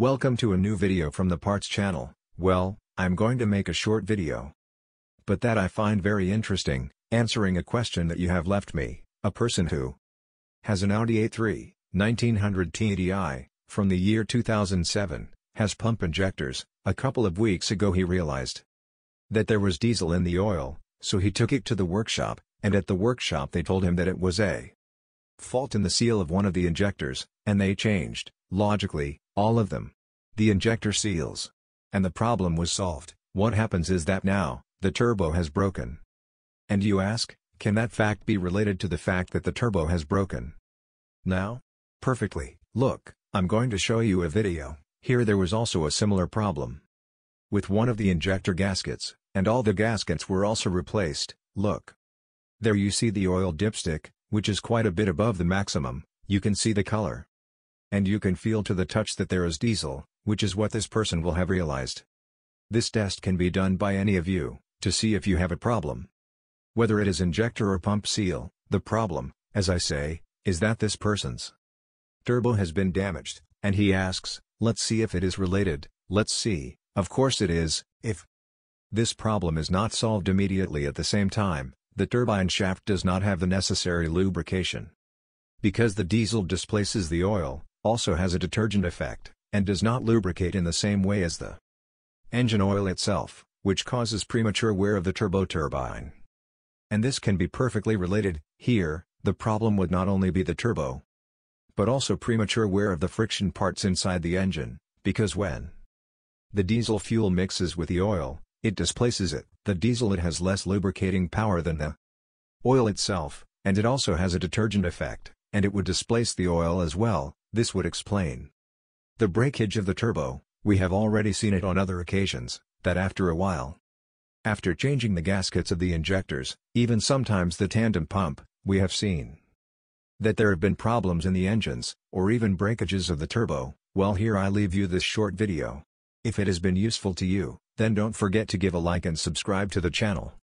Welcome to a new video from the Parts channel. Well, I'm going to make a short video. But that I find very interesting, answering a question that you have left me, a person who has an Audi A3, 1900 TDI, from the year 2007, has pump injectors, a couple of weeks ago he realized that there was diesel in the oil, so he took it to the workshop, and at the workshop they told him that it was a fault in the seal of one of the injectors, and they changed, logically, all of them. The injector seals. And the problem was solved. What happens is that now, the turbo has broken. And you ask, can that fact be related to the fact that the turbo has broken? Now? Perfectly, look, I'm going to show you a video, here there was also a similar problem. With one of the injector gaskets, and all the gaskets were also replaced, look. There you see the oil dipstick, which is quite a bit above the maximum, you can see the color. And you can feel to the touch that there is diesel, which is what this person will have realized. This test can be done by any of you, to see if you have a problem. Whether it is injector or pump seal, the problem, as I say, is that this person's turbo has been damaged, and he asks, let's see if it is related, let's see, of course it is, if this problem is not solved immediately at the same time, the turbine shaft does not have the necessary lubrication. Because the diesel displaces the oil, also has a detergent effect, and does not lubricate in the same way as the engine oil itself, which causes premature wear of the turbo turbine. And this can be perfectly related, here, the problem would not only be the turbo, but also premature wear of the friction parts inside the engine, because when the diesel fuel mixes with the oil, it displaces it. The diesel it has less lubricating power than the oil itself, and it also has a detergent effect, and it would displace the oil as well, this would explain the breakage of the turbo, we have already seen it on other occasions, that after a while, after changing the gaskets of the injectors, even sometimes the tandem pump, we have seen that there have been problems in the engines, or even breakages of the turbo, well here I leave you this short video. If it has been useful to you, then don't forget to give a like and subscribe to the channel.